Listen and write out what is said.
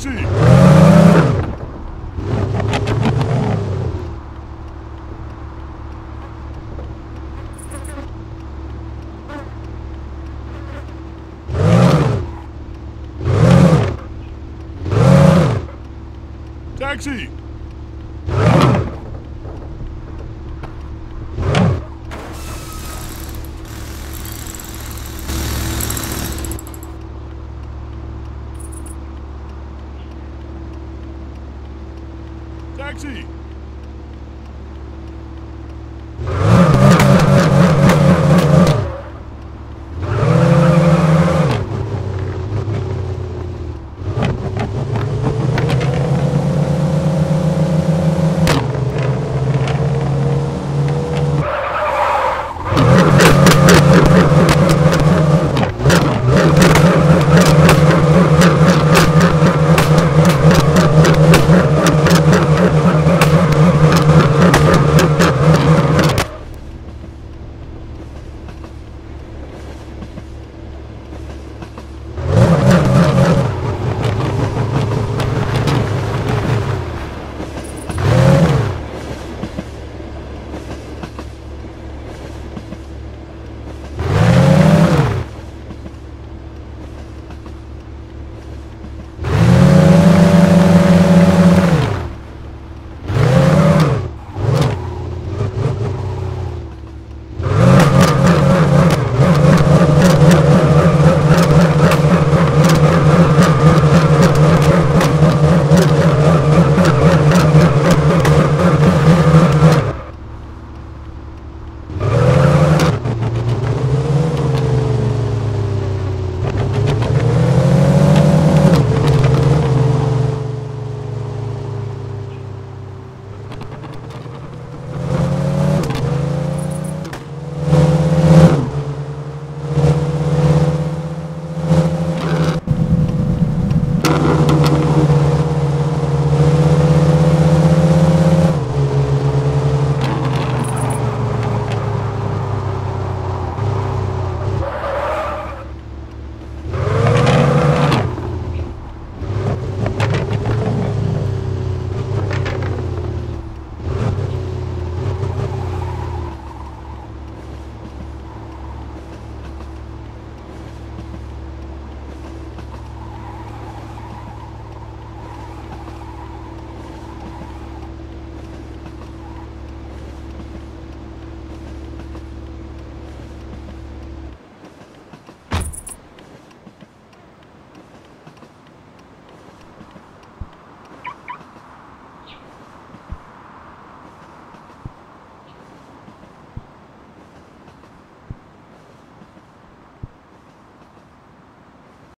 Taxi! taxi! Taxi!